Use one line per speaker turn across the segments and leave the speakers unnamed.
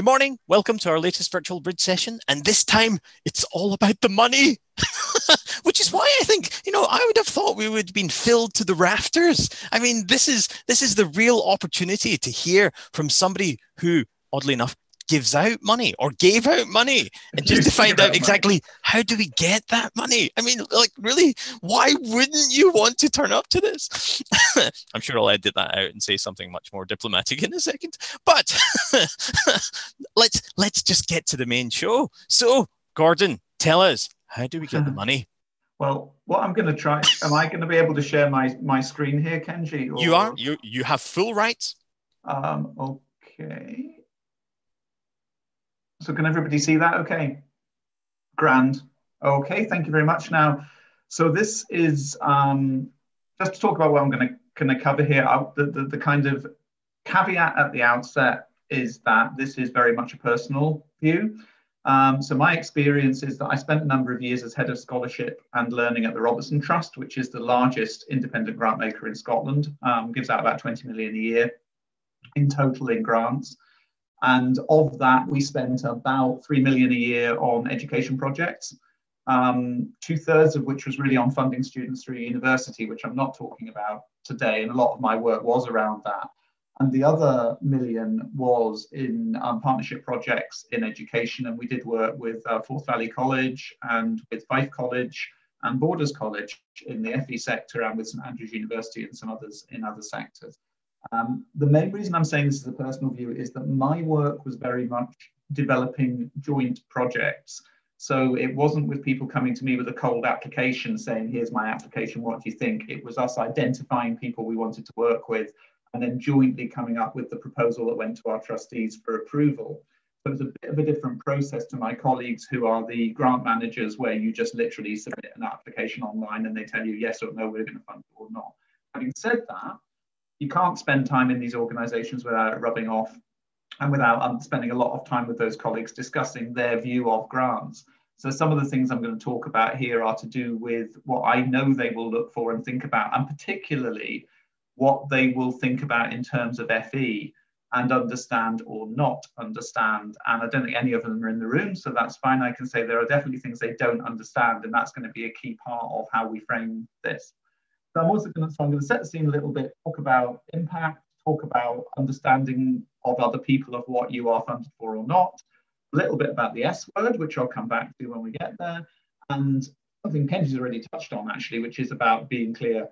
Good morning. Welcome to our latest virtual bridge session. And this time it's all about the money, which is why I think, you know, I would have thought we would have been filled to the rafters. I mean, this is this is the real opportunity to hear from somebody who, oddly enough, gives out money or gave out money and just to find out exactly money. how do we get that money i mean like really why wouldn't you want to turn up to this i'm sure i'll edit that out and say something much more diplomatic in a second but let's let's just get to the main show so gordon tell us how do we get the money
well, what I'm going to try, am I going to be able to share my, my screen here, Kenji?
Or... You are. You you have full rights.
Um, okay. So can everybody see that? Okay. Grand. Okay, thank you very much. Now, so this is um, just to talk about what I'm going to cover here. I, the, the, the kind of caveat at the outset is that this is very much a personal view. Um, so my experience is that I spent a number of years as head of scholarship and learning at the Robertson Trust, which is the largest independent grant maker in Scotland, um, gives out about 20 million a year in total in grants. And of that, we spent about 3 million a year on education projects, um, two thirds of which was really on funding students through university, which I'm not talking about today. And a lot of my work was around that. And the other million was in um, partnership projects in education. And we did work with uh, Valley College and with Fife College and Borders College in the FE sector and with St Andrews University and some others in other sectors. Um, the main reason I'm saying this is a personal view is that my work was very much developing joint projects. So it wasn't with people coming to me with a cold application saying, here's my application, what do you think? It was us identifying people we wanted to work with and then jointly coming up with the proposal that went to our trustees for approval. So it's a bit of a different process to my colleagues who are the grant managers, where you just literally submit an application online and they tell you yes or no, we're going to fund it or not. Having said that, you can't spend time in these organizations without rubbing off and without um, spending a lot of time with those colleagues discussing their view of grants. So some of the things I'm going to talk about here are to do with what I know they will look for and think about, and particularly what they will think about in terms of FE and understand or not understand. And I don't think any of them are in the room, so that's fine. I can say there are definitely things they don't understand, and that's going to be a key part of how we frame this. So I'm also going to, so I'm going to set the scene a little bit, talk about impact, talk about understanding of other people of what you are funded for or not, a little bit about the S word, which I'll come back to when we get there, and something Kenji's already touched on actually, which is about being clear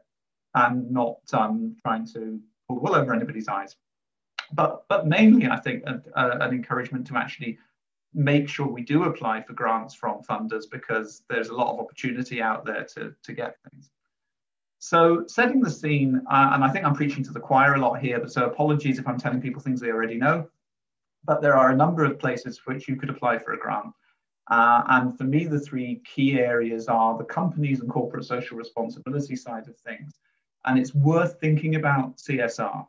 and not um, trying to pull the wool over anybody's eyes. But, but mainly, I think a, a, an encouragement to actually make sure we do apply for grants from funders because there's a lot of opportunity out there to, to get things. So setting the scene, uh, and I think I'm preaching to the choir a lot here, but so apologies if I'm telling people things they already know, but there are a number of places for which you could apply for a grant. Uh, and for me, the three key areas are the companies and corporate social responsibility side of things. And it's worth thinking about CSR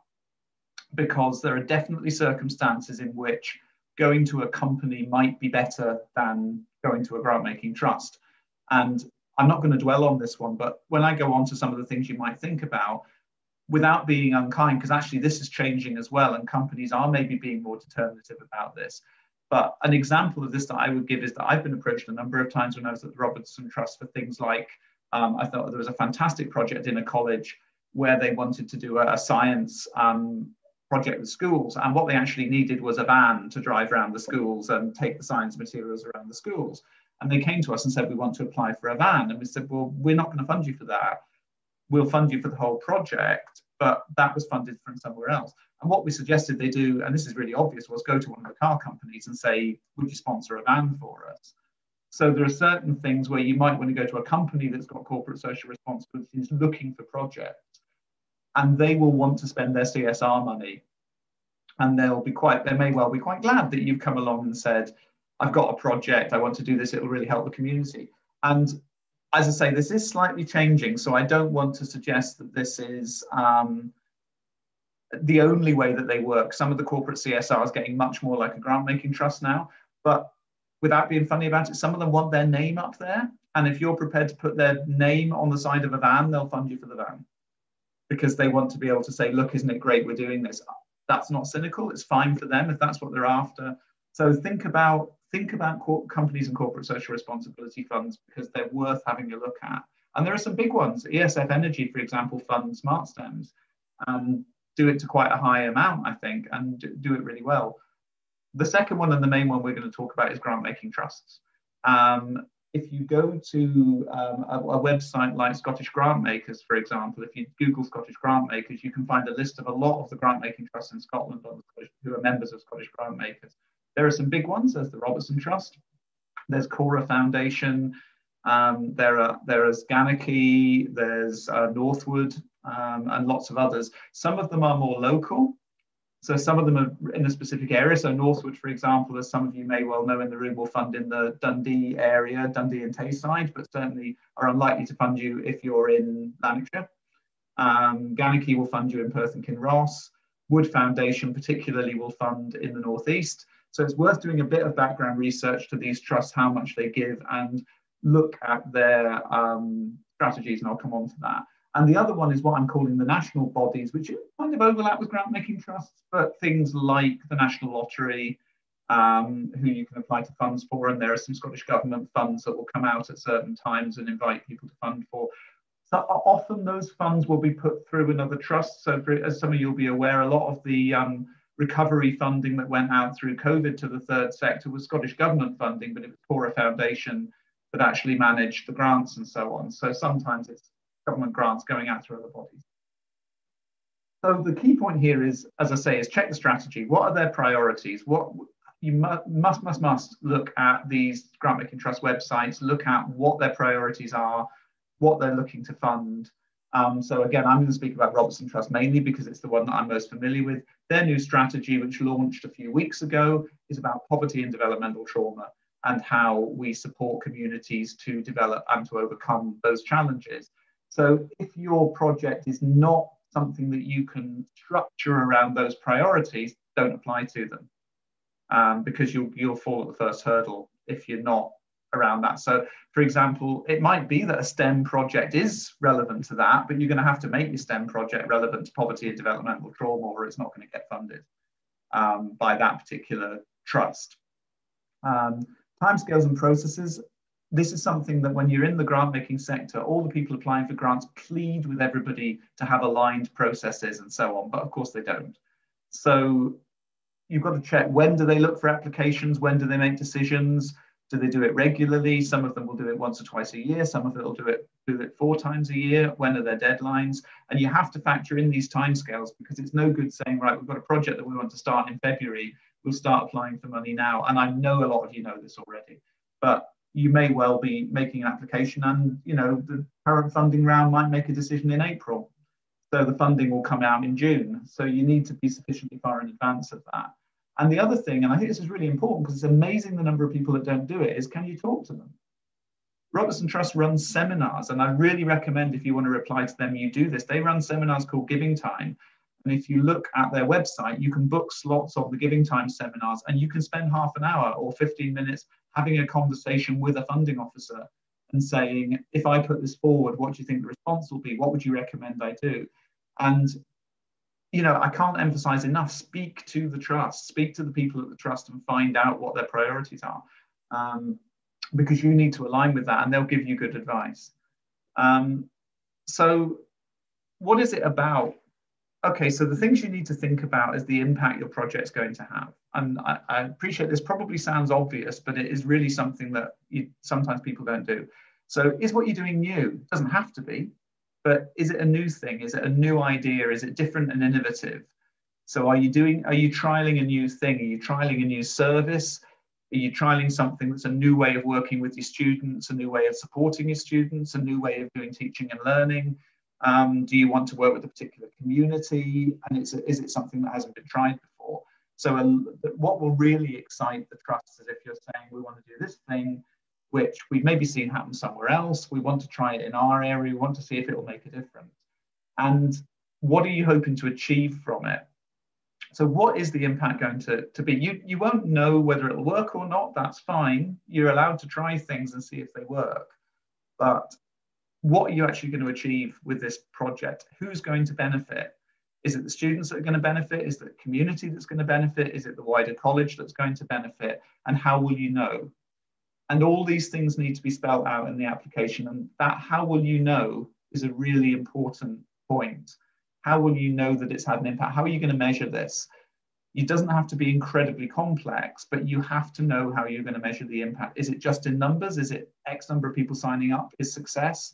because there are definitely circumstances in which going to a company might be better than going to a grant making trust. And I'm not going to dwell on this one, but when I go on to some of the things you might think about, without being unkind, because actually this is changing as well, and companies are maybe being more determinative about this. But an example of this that I would give is that I've been approached a number of times when I was at the Robertson Trust for things like um, I thought there was a fantastic project in a college where they wanted to do a, a science um, project with schools, and what they actually needed was a van to drive around the schools and take the science materials around the schools. And they came to us and said, we want to apply for a van. And we said, well, we're not going to fund you for that. We'll fund you for the whole project, but that was funded from somewhere else. And what we suggested they do, and this is really obvious, was go to one of the car companies and say, would you sponsor a van for us? So there are certain things where you might want to go to a company that's got corporate social responsibilities looking for projects, and they will want to spend their CSR money. And they'll be quite, they may well be quite glad that you've come along and said, I've got a project, I want to do this, it'll really help the community. And as I say, this is slightly changing, so I don't want to suggest that this is um, the only way that they work. Some of the corporate CSR is getting much more like a grant making trust now, but without being funny about it, some of them want their name up there. And if you're prepared to put their name on the side of a van, they'll fund you for the van because they want to be able to say, look, isn't it great we're doing this? That's not cynical. It's fine for them if that's what they're after So think about think about companies and corporate social responsibility funds because they're worth having a look at. And there are some big ones. ESF Energy, for example, funds SmartSTEMs and do it to quite a high amount, I think, and do it really well. The second one and the main one we're going to talk about is grant making trusts. Um, if you go to um, a, a, website like Scottish Grant Makers, for example, if you Google Scottish Grant Makers, you can find a list of a lot of the grant making trusts in Scotland who are members of Scottish Grant Makers. There are some big ones. There's the Robertson Trust. There's Corra Foundation. Um, there are there is Gannochy. There's uh, Northwood um, and lots of others. Some of them are more local. So some of them are in a specific area. So Northwood, for example, as some of you may well know in the room, will fund in the Dundee area, Dundee and Tayside, but certainly are unlikely to fund you if you're in Lanarkshire. Um, will fund you in Perth and Kinross. Wood Foundation particularly will fund in the Northeast. So it's worth doing a bit of background research to these trusts, how much they give, and look at their um, strategies, and I'll come on to that. And the other one is what I'm calling the national bodies, which kind of overlap with grant making trusts, but things like the National Lottery, um, who you can apply to funds for. And there are some Scottish Government funds that will come out at certain times and invite people to fund for. So often those funds will be put through another trust. So, for, as some of you will be aware, a lot of the um, recovery funding that went out through COVID to the third sector was Scottish Government funding, but it was Corra Foundation that actually managed the grants and so on. So sometimes it's government grants going out through other bodies. So the key point here is, as I say, is check the strategy. What are their priorities? What you must, must, must look at these grant making trust websites, look at what their priorities are, what they're looking to fund. Um, so again, I'm going to speak about Robertson Trust mainly because it's the one that I'm most familiar with. Their new strategy, which launched a few weeks ago, is about poverty and developmental trauma and how we support communities to develop and to overcome those challenges. So if your project is not something that you can structure around those priorities, don't apply to them um, because you'll, you'll fall at the first hurdle if you're not around that. So for example, it might be that a STEM project is relevant to that, but you're going to have to make your STEM project relevant to poverty and developmental trauma or it's not going to get funded um, by that particular trust. Um, timescales and processes this is something that when you're in the grant making sector, all the people applying for grants plead with everybody to have aligned processes and so on, but of course they don't. So you've got to check when do they look for applications, when do they make decisions, do they do it regularly? Some of them will do it once or twice a year, some of them will do it do it four times a year. When are their deadlines? And you have to factor in these timescales because it's no good saying, right, we've got a project that we want to start in February, we'll start applying for money now. And I know a lot of you know this already, but you may well be making an application and you know the current funding round might make a decision in April. So the funding will come out in June. So you need to be sufficiently far in advance of that. And the other thing, and I think this is really important because it's amazing the number of people that don't do it, is can you talk to them? Robertson Trust runs seminars, and I really recommend if you want to reply to them, you do this. They run seminars called Giving Time. And if you look at their website, you can book slots of the Giving Time seminars and you can spend half an hour or 15 minutes having a conversation with a funding officer and saying, if I put this forward, what do you think the response will be? What would you recommend I do? And you know, I can't emphasize enough. Speak to the trust, speak to the people at the trust, and find out what their priorities are, um, because you need to align with that, and they'll give you good advice. Um, so, what is it about okay, so the things you need to think about is the impact your project's going to have. And I, I, appreciate this probably sounds obvious, but it is really something that you, sometimes people don't do. So is what you're doing new? Doesn't have to be, but is it a new thing? Is it a new idea? Is it different and innovative? So are you doing, are you trialing a new thing? Are you trialing a new service? Are you trialing something that's a new way of working with your students, a new way of supporting your students, a new way of doing teaching and learning? Um, do you want to work with a particular community? And it's a, is it something that hasn't been tried before? So uh, what will really excite the trust is if you're saying we want to do this thing, which we've maybe seen happen somewhere else, we want to try it in our area, we want to see if it will make a difference. And what are you hoping to achieve from it? So what is the impact going to, to be? You, you won't know whether it'll work or not, that's fine. You're allowed to try things and see if they work. But what are you actually going to achieve with this project? Who's going to benefit? Is it the students that are going to benefit? Is it the community that's going to benefit? Is it the wider college that's going to benefit? And how will you know? And all these things need to be spelled out in the application. And that how will you know is a really important point. How will you know that it's had an impact? How are you going to measure this? It doesn't have to be incredibly complex, but you have to know how you're going to measure the impact. Is it just in numbers? Is it X number of people signing up is success?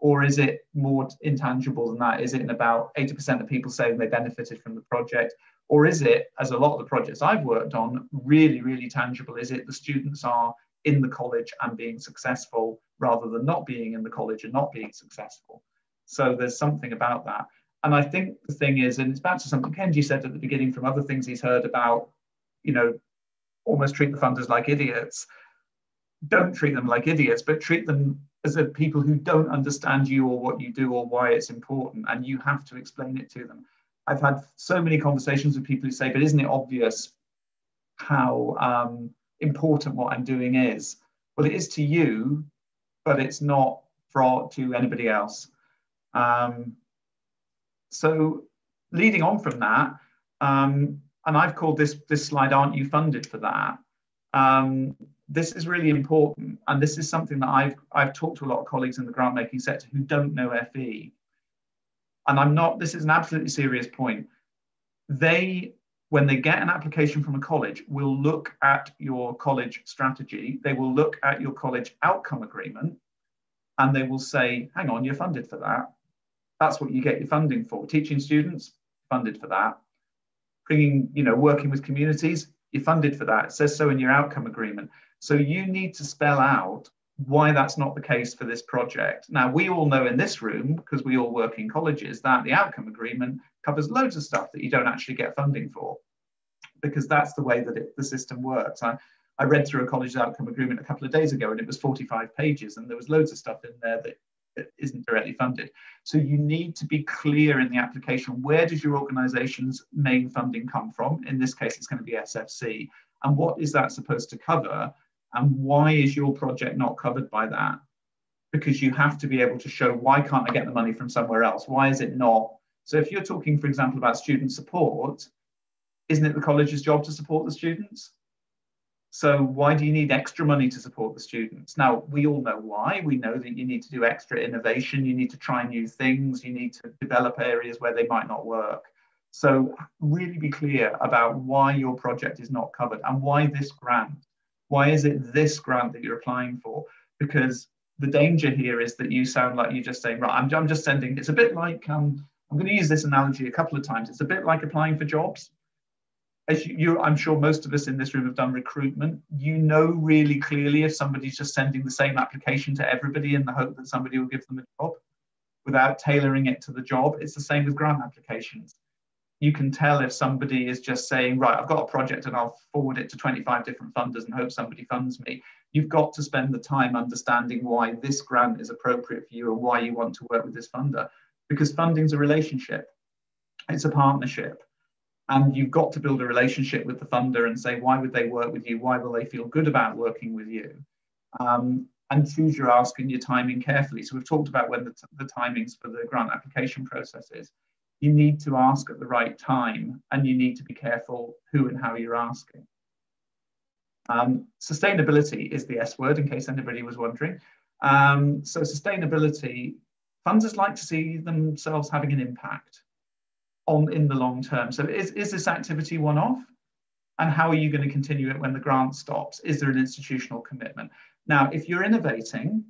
Or is it more intangible than that? Is it in about 80% of people saying they benefited from the project? Or is it, as a lot of the projects I've worked on, really, really tangible? Is it the students are in the college and being successful rather than not being in the college and not being successful? So there's something about that. And I think the thing is, and it's back to something Kenji said at the beginning from other things he's heard about, you know, almost treat the funders like idiots. Don't treat them like idiots, but treat them as a people who don't understand you or what you do or why it's important, and you have to explain it to them. I've had so many conversations with people who say, "But isn't it obvious how um, important what I'm doing is?" Well, it is to you, but it's not for to anybody else. Um, so leading on from that, um, and I've called this this slide, aren't you funded for that? Um, this is really important. And this is something that I've, I've talked to a lot of colleagues in the grant making sector who don't know FE. And I'm not, this is an absolutely serious point. They, when they get an application from a college, will look at your college strategy. They will look at your college outcome agreement and they will say, hang on, you're funded for that. That's what you get your funding for. Teaching students, funded for that. Bringing, you know, working with communities, you're funded for that. It says so in your outcome agreement. So you need to spell out why that's not the case for this project. Now, we all know in this room, because we all work in colleges, that the outcome agreement covers loads of stuff that you don't actually get funding for, because that's the way that it, the system works. I, I read through a college's outcome agreement a couple of days ago, and it was 45 pages, and there was loads of stuff in there that isn't directly funded. So you need to be clear in the application. Where does your organization's main funding come from? In this case, it's going to be SFC. And what is that supposed to cover? And why is your project not covered by that? Because you have to be able to show why can't I get the money from somewhere else? Why is it not? So if you're talking, for example, about student support, isn't it the college's job to support the students? So why do you need extra money to support the students? Now, we all know why. We know that you need to do extra innovation, you need to try new things, you need to develop areas where they might not work. So really be clear about why your project is not covered and why this grant. Why is it this grant that you're applying for? Because the danger here is that you sound like you're just saying, right, I'm, I'm just sending, it's a bit like, um, I'm going to use this analogy a couple of times. It's a bit like applying for jobs as you, I'm sure most of us in this room have done recruitment, you know really clearly if somebody's just sending the same application to everybody in the hope that somebody will give them a job without tailoring it to the job. It's the same with grant applications. You can tell if somebody is just saying, right, I've got a project and I'll forward it to 25 different funders and hope somebody funds me. You've got to spend the time understanding why this grant is appropriate for you and why you want to work with this funder. Because funding's a relationship, it's a partnership and you've got to build a relationship with the funder and say why would they work with you? Why will they feel good about working with you? Um, and choose your ask and your timing carefully. So we've talked about when the, the timings for the grant application process is. You need to ask at the right time and you need to be careful who and how you're asking. Um, sustainability is the s word in case anybody was wondering. Um, so sustainability funders like to see themselves having an impact on in the long term. So is, is this activity one-off? And how are you going to continue it when the grant stops? Is there an institutional commitment? Now, if you're innovating,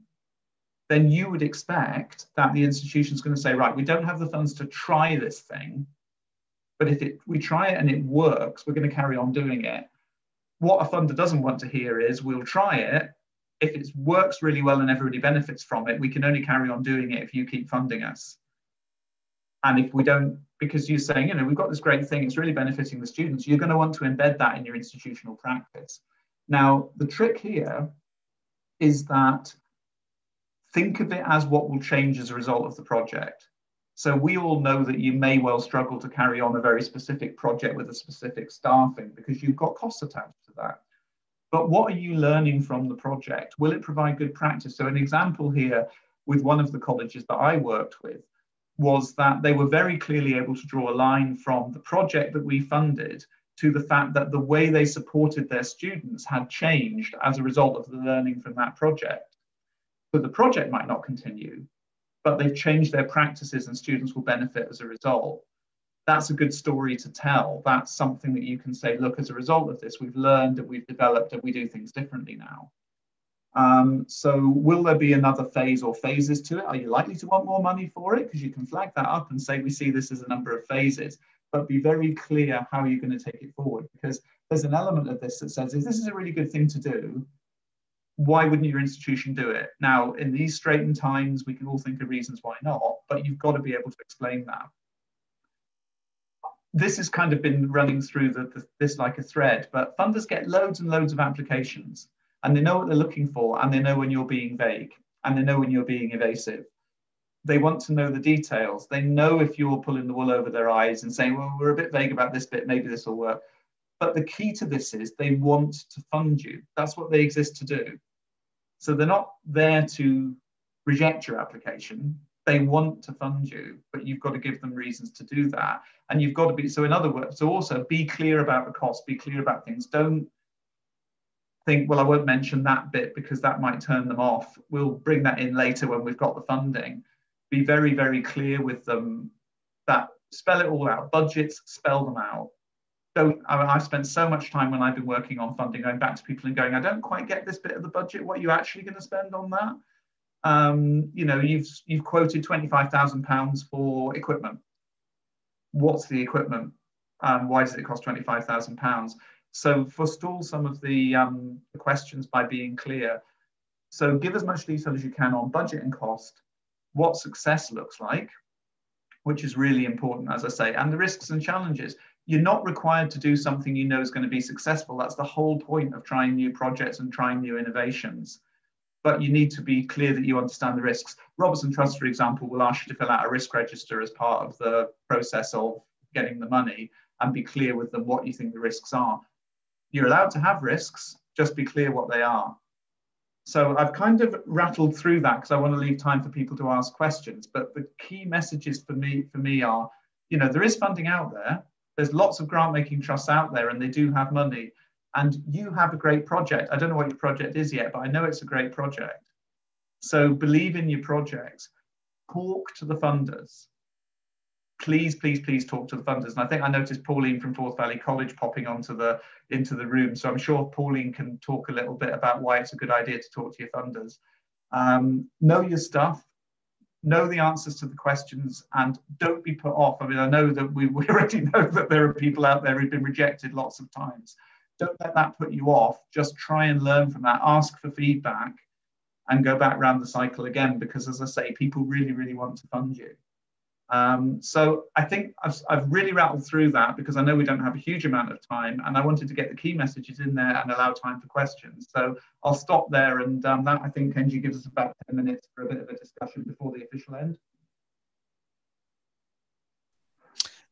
then you would expect that the institution is going to say, right, we don't have the funds to try this thing, but if it, we try it and it works, we're going to carry on doing it. What a funder doesn't want to hear is, we'll try it. If it works really well and everybody benefits from it, we can only carry on doing it if you keep funding us. And if we don't, because you're saying, you know, we've got this great thing, it's really benefiting the students, you're going to want to embed that in your institutional practice. Now, the trick here is that think of it as what will change as a result of the project. So we all know that you may well struggle to carry on a very specific project with a specific staffing because you've got costs attached to that. But what are you learning from the project? Will it provide good practice? So an example here with one of the colleges that I worked with, was that they were very clearly able to draw a line from the project that we funded to the fact that the way they supported their students had changed as a result of the learning from that project. But the project might not continue, but they've changed their practices and students will benefit as a result. That's a good story to tell. That's something that you can say, look, as a result of this, we've learned and we've developed and we do things differently now. Um, so will there be another phase or phases to it? Are you likely to want more money for it? Because you can flag that up and say, we see this as a number of phases, but be very clear how you're going to take it forward. Because there's an element of this that says, if this is a really good thing to do, why wouldn't your institution do it? Now, in these straitened times, we can all think of reasons why not, but you've got to be able to explain that. This has kind of been running through the, the, this like a thread, but funders get loads and loads of applications and they know what they're looking for and they know when you're being vague and they know when you're being evasive. They want to know the details. They know if you're pulling the wool over their eyes and saying well we're a bit vague about this bit maybe this will work. But the key to this is they want to fund you. That's what they exist to do. So they're not there to reject your application. They want to fund you but you've got to give them reasons to do that. And you've got to be so in other words so also be clear about the cost be clear about things. Don't think, well, I won't mention that bit because that might turn them off. We'll bring that in later when we've got the funding. Be very, very clear with them that spell it all out. Budgets, spell them out. Don't, I I've spent so much time when I've been working on funding going back to people and going, I don't quite get this bit of the budget. What are you actually going to spend on that? Um, you know, you've you've quoted twenty five thousand pounds for equipment. What's the equipment? Um, why does it cost twenty five thousand pounds? So forestall some of the, um, questions by being clear. So give as much detail as you can on budget and cost, what success looks like, which is really important, as I say, and the risks and challenges. You're not required to do something you know is going to be successful. That's the whole point of trying new projects and trying new innovations. But you need to be clear that you understand the risks. Robertson Trust, for example, will ask you to fill out a risk register as part of the process of getting the money and be clear with them what you think the risks are. You're allowed to have risks, just be clear what they are. So I've kind of rattled through that because I want to leave time for people to ask questions. But the key messages for me for me are, you know, there is funding out there. There's lots of grant making trusts out there, and they do have money. And you have a great project. I don't know what your project is yet, but I know it's a great project. So believe in your projects. Talk to the funders please, please, please talk to the funders. And I think I noticed Pauline from Forth Valley College popping onto the into the room. So I'm sure Pauline can talk a little bit about why it's a good idea to talk to your funders. Um, know your stuff, know the answers to the questions, and don't be put off. I mean, I know that we, we already know that there are people out there who've been rejected lots of times. Don't let that put you off. Just try and learn from that. Ask for feedback and go back around the cycle again because, as I say, people really, really want to fund you. Um, so I think I've, I've, really rattled through that because I know we don't have a huge amount of time and I wanted to get the key messages in there and allow time for questions. So I'll stop there and um, that I think Kenji gives us about 10 minutes for a bit of a discussion before the official end.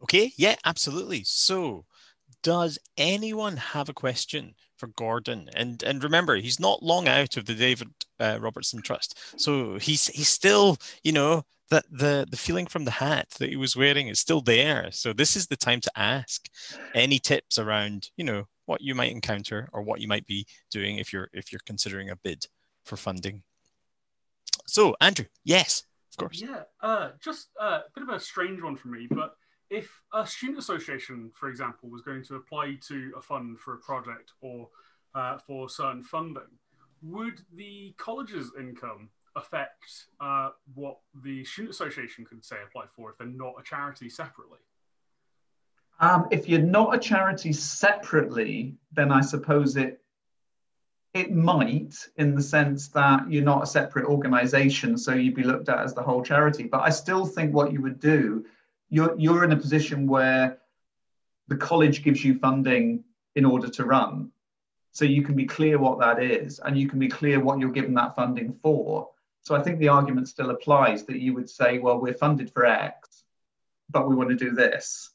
Okay, yeah, absolutely. So does anyone have a question for Gordon? And and remember, he's not long out of the David uh, Robertson Trust, so he's he's still, you know, that the the feeling from the hat that he was wearing is still there. So this is the time to ask any tips around, you know, what you might encounter or what you might be doing if you're if you're considering a bid for funding. So Andrew, yes, of course.
Yeah, uh, just uh, a bit of a strange one for me, but if a student association, for example, was going to apply to a fund for a project or uh, for certain funding, would the college's income affect uh, what the student association could say apply for if they're not a charity separately?
Um, if you're not a charity separately, then I suppose it it might, in the sense that you're not a separate organisation, so you'd be looked at as the whole charity. But I still think what you would do, you're you're in a position where the college gives you funding in order to run. So you can be clear what that is, and you can be clear what you're given that funding for. So I think the argument still applies that you would say, well, we're funded for X, but we want to do this.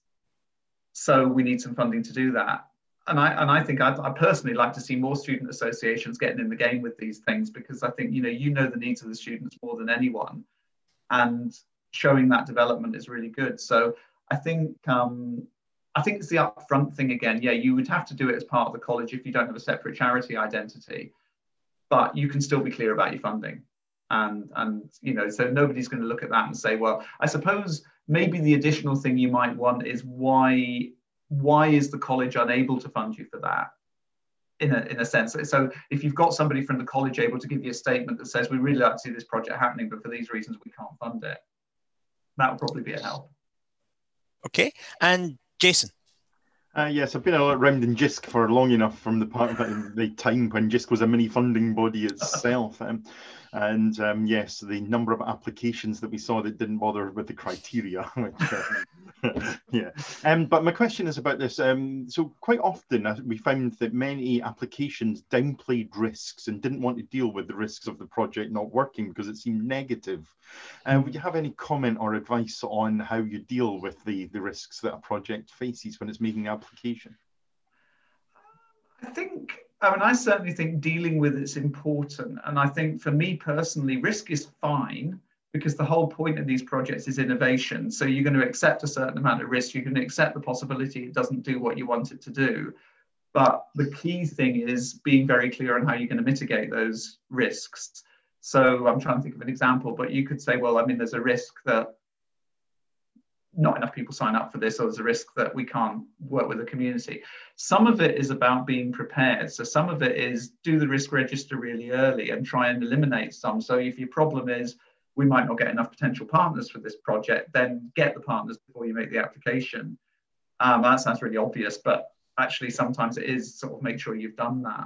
So we need some funding to do that. And I, and I think I'd, I personally like to see more student associations getting in the game with these things because I think, you know, you know the needs of the students more than anyone. And showing that development is really good. So I think um, I think it's the upfront thing again. Yeah, you would have to do it as part of the college if you don't have a separate charity identity, but you can still be clear about your funding. And and you know, so nobody's going to look at that and say, well, I suppose maybe the additional thing you might want is why why is the college unable to fund you for that? In a, in a sense. So if you've got somebody from the college able to give you a statement that says, we really like to see this project happening, but for these reasons we can't fund it, that would probably be a help.
Okay. And Jason.
Uh, yes, I've been around in JISC for long enough from the part of the time when JISC was a mini funding body itself. Um, and um, yes, the number of applications that we saw that didn't bother with the criteria. Which, uh, yeah. Um, but my question is about this. Um, so quite often uh, we found that many applications downplayed risks and didn't want to deal with the risks of the project not working because it seemed negative. Uh, would you have any comment or advice on how you deal with the, the risks that a project faces when it's making an application?
I think I mean, I certainly think dealing with it's important. And I think for me personally, risk is fine because the whole point of these projects is innovation. So you're going to accept a certain amount of risk. You're going to accept the possibility it doesn't do what you want it to do. But the key thing is being very clear on how you're going to mitigate those risks. So I'm trying to think of an example, but you could say, well, I mean, there's a risk that not enough people sign up for this, or there's a risk that we can't work with the community. Some of it is about being prepared. So some of it is do the risk register really early and try and eliminate some. So if your problem is we might not get enough potential partners for this project, then get the partners before you make the application. Um, that sounds really obvious, but actually sometimes it is sort of make sure you've done that.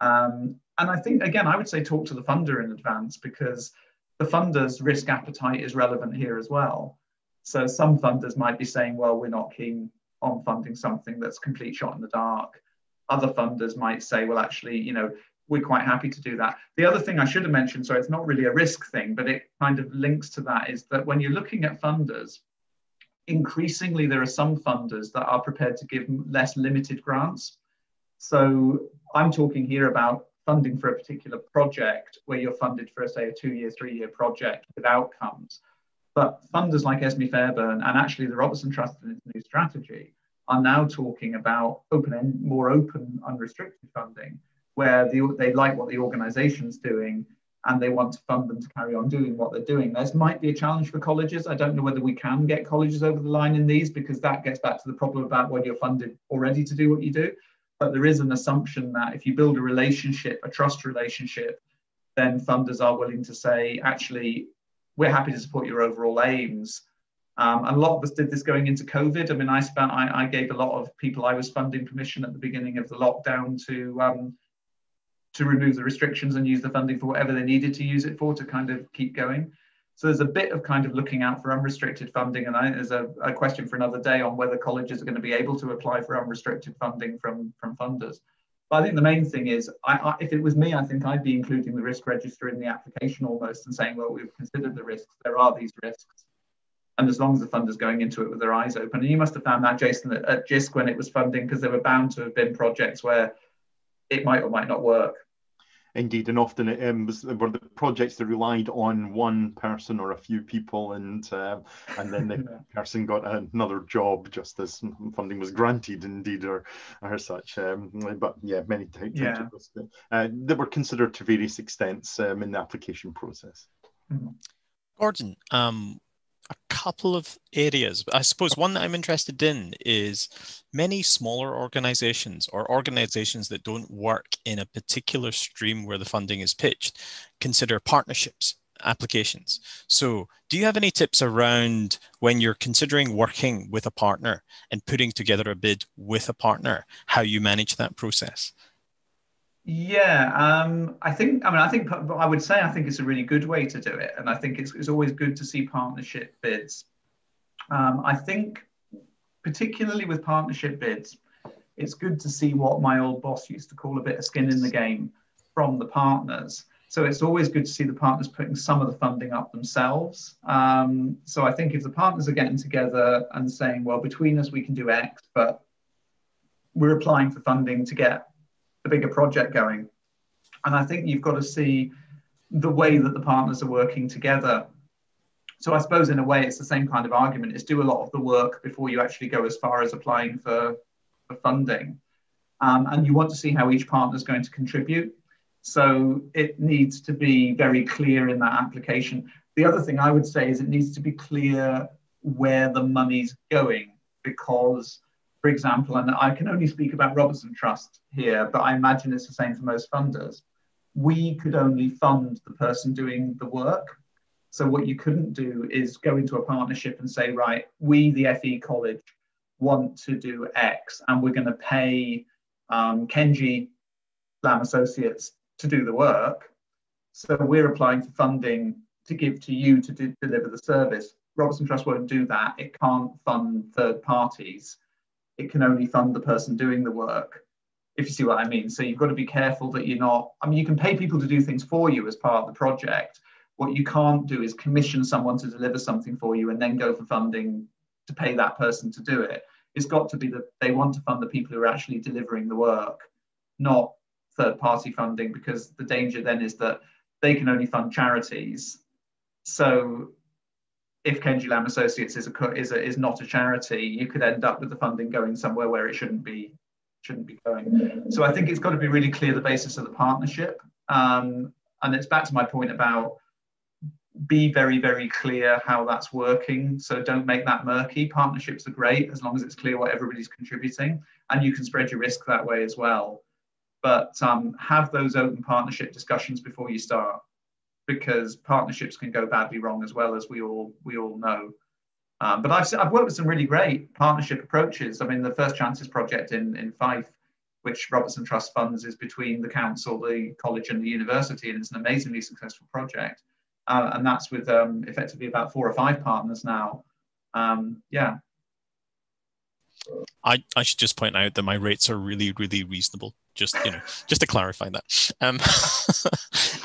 Um, and I think again, I would say talk to the funder in advance because the funder's risk appetite is relevant here as well. So some funders might be saying, well, we're not keen on funding something that's complete shot in the dark. Other funders might say, well, actually, you know, we're quite happy to do that. The other thing I should have mentioned, so it's not really a risk thing, but it kind of links to that, is that when you're looking at funders, increasingly there are some funders that are prepared to give less limited grants. So I'm talking here about funding for a particular project where you're funded for, say, a two year, three year project with outcomes. But funders like Esmée Fairbairn and actually the Robertson Trust in its new strategy are now talking about open and more open, unrestricted funding, where the, they like what the organization's doing and they want to fund them to carry on doing what they're doing. This might be a challenge for colleges. I don't know whether we can get colleges over the line in these because that gets back to the problem about when you're funded already to do what you do. But there is an assumption that if you build a relationship, a trust relationship, then funders are willing to say, actually, we're happy to support your overall aims. Um, and a lot of us did this going into COVID. I mean, I spent, I, I, gave a lot of people I was funding permission at the beginning of the lockdown to um, to remove the restrictions and use the funding for whatever they needed to use it for to kind of keep going. So there's a bit of kind of looking out for unrestricted funding, and I, there's a, a question for another day on whether colleges are going to be able to apply for unrestricted funding from from funders. But I think the main thing is, I, I, if it was me, I think I'd be including the risk register in the application almost and saying, well, we've considered the risks. There are these risks. And as long as the funder's going into it with their eyes open, and you must have found that, Jason, at, at JISC when it was funding, because there were bound to have been projects where it might or might not work.
Indeed, and often it um, was, were the projects that relied on one person or a few people, and uh, and then the yeah. person got another job just as funding was granted, indeed, or or such. Um, but yeah, many times yeah. uh, they were considered to various extents um, in the application process.
Mm-hmm. Gordon, um, a couple of areas. I suppose one that I'm interested in is many smaller organizations or organizations that don't work in a particular stream where the funding is pitched consider partnerships applications. So, do you have any tips around when you're considering working with a partner and putting together a bid with a partner, how you manage that process?
Yeah, um, I think. I mean, I think. I would say I think it's a really good way to do it, and I think it's, it's always good to see partnership bids. Um, I think, particularly with partnership bids, it's good to see what my old boss used to call a bit of skin in the game from the partners. So it's always good to see the partners putting some of the funding up themselves. Um, so I think if the partners are getting together and saying, well, between us we can do X, but we're applying for funding to get a bigger project going. And I think you've got to see the way that the partners are working together. So I suppose in a way it's the same kind of argument: is do a lot of the work before you actually go as far as applying for, for funding, um, and you want to see how each partner is going to contribute. So it needs to be very clear in that application. The other thing I would say is it needs to be clear where the money's going because for example, and I can only speak about Robertson Trust here, but I imagine it's the same for most funders. We could only fund the person doing the work. So what you couldn't do is go into a partnership and say, right, we, the FE College, want to do X, and we're going to pay um, Kenji Lam Associates to do the work. So we're applying for funding to give to you to do, deliver the service. Robertson Trust won't do that. It can't fund third parties it can only fund the person doing the work if you see what I mean. So you've got to be careful that you're not, I mean, you can pay people to do things for you as part of the project. What you can't do is commission someone to deliver something for you and then go for funding to pay that person to do it. It's got to be that they want to fund the people who are actually delivering the work, not third party funding, because the danger then is that they can only fund charities. So if Kenji Lam Associates is a is a, is not a charity, you could end up with the funding going somewhere where it shouldn't be shouldn't be going. So I think it's got to be really clear the basis of the partnership, um, and it's back to my point about be very very clear how that's working. So don't make that murky. Partnerships are great as long as it's clear what everybody's contributing, and you can spread your risk that way as well. But um, have those open partnership discussions before you start because partnerships can go badly wrong as well as we all we all know. Um, but I've, I've worked with some really great partnership approaches. I mean, the First Chances project in, in Fife, which Robertson Trust funds, is between the council, the college, and the university, and it's an amazingly successful project. Uh, and that's with um, effectively about four or five partners now. Um, yeah.
I, I should just point out that my rates are really, really reasonable. Just you know just to clarify that. Um,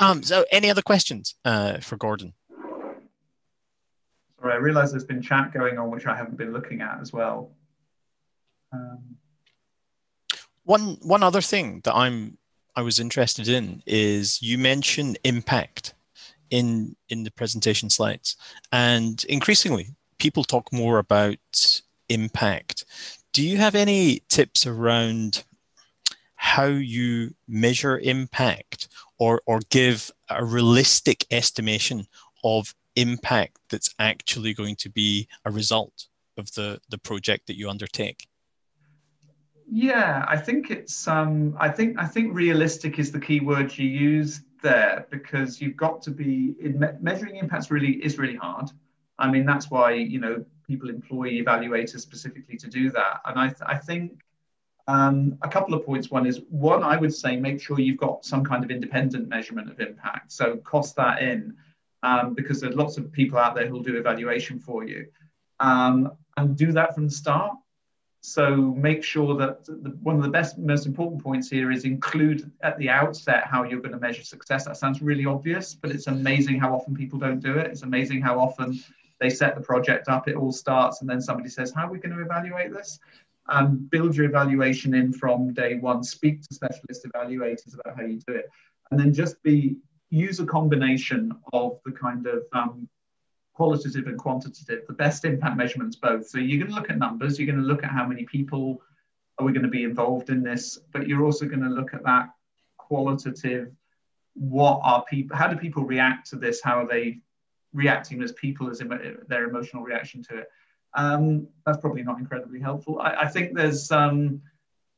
um, so any other questions uh, for gordon?
Sorry i realize there's been chat going on which i haven't been looking at as well. Um,
one one other thing that i'm i was interested in is you mentioned impact in in the presentation slides. And increasingly people talk more about impact do you have any tips around how you measure impact or, or give a realistic estimation of impact that's actually going to be a result of the, the project that you undertake?
Yeah, I think it's um, I think I think realistic is the key word you use there because you've got to be in me- measuring impacts really is really hard. I mean that's why you know people employ evaluators specifically to do that, and I th- I think um, a couple of points. One is one, I would say make sure you've got some kind of independent measurement of impact. So cost that in um, because there's lots of people out there who'll do evaluation for you. Um, and do that from the start. So make sure that the, one of the best, most important points here is include at the outset how you're going to measure success. That sounds really obvious, but it's amazing how often people don't do it. It's amazing how often they set the project up, it all starts, and then somebody says, How are we going to evaluate this? and build your evaluation in from day one. Speak to specialist evaluators about how you do it, and then just be use a combination of the kind of um, qualitative and quantitative, the best impact measurements both. So you're going to look at numbers, you're going to look at how many people are we going to be involved in this, but you're also going to look at that qualitative. What are people? How do people react to this? How are they reacting as people as their emotional reaction to it? Um, that's probably not incredibly helpful. I, I think there's um,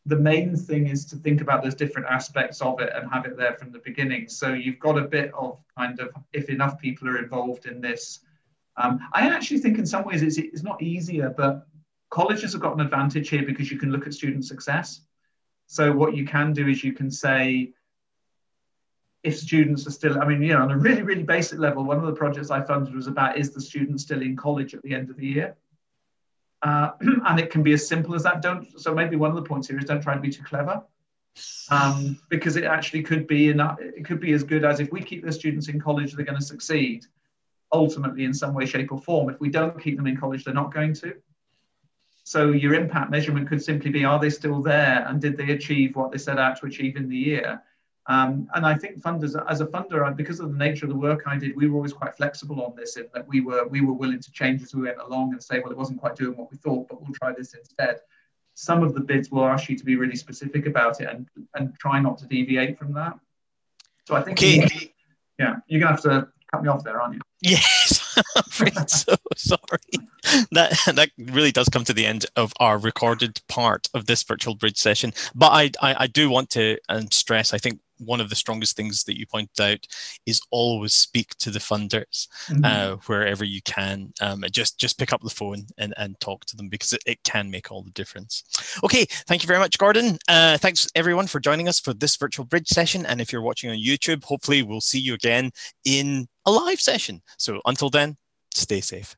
the main thing is to think about those different aspects of it and have it there from the beginning. So you've got a bit of kind of if enough people are involved in this. Um, I actually think in some ways it's, it's not easier, but colleges have got an advantage here because you can look at student success. So what you can do is you can say, if students are still, I mean, you know, on a really, really basic level, one of the projects I funded was about is the student still in college at the end of the year? Uh, and it can be as simple as that. Don't so maybe one of the points here is don't try to be too clever, um, because it actually could be enough. It could be as good as if we keep the students in college, they're going to succeed. Ultimately, in some way, shape, or form. If we don't keep them in college, they're not going to. So your impact measurement could simply be: Are they still there, and did they achieve what they set out to achieve in the year? Um, and I think funders, as a funder, because of the nature of the work I did, we were always quite flexible on this in that we were we were willing to change as we went along and say, well, it wasn't quite doing what we thought, but we'll try this instead. Some of the bids will ask you to be really specific about it and and try not to deviate from that. So I think,
okay.
yeah, you're gonna have to cut me off there, aren't you?
Yes, I'm so. Sorry. That that really does come to the end of our recorded part of this virtual bridge session. But I I, I do want to um, stress. I think one of the strongest things that you pointed out is always speak to the funders mm-hmm. uh, wherever you can. Um, just just pick up the phone and, and talk to them because it, it can make all the difference. Okay, thank you very much, Gordon. Uh, thanks everyone for joining us for this virtual bridge session. And if you're watching on YouTube, hopefully we'll see you again in a live session. So until then, stay safe.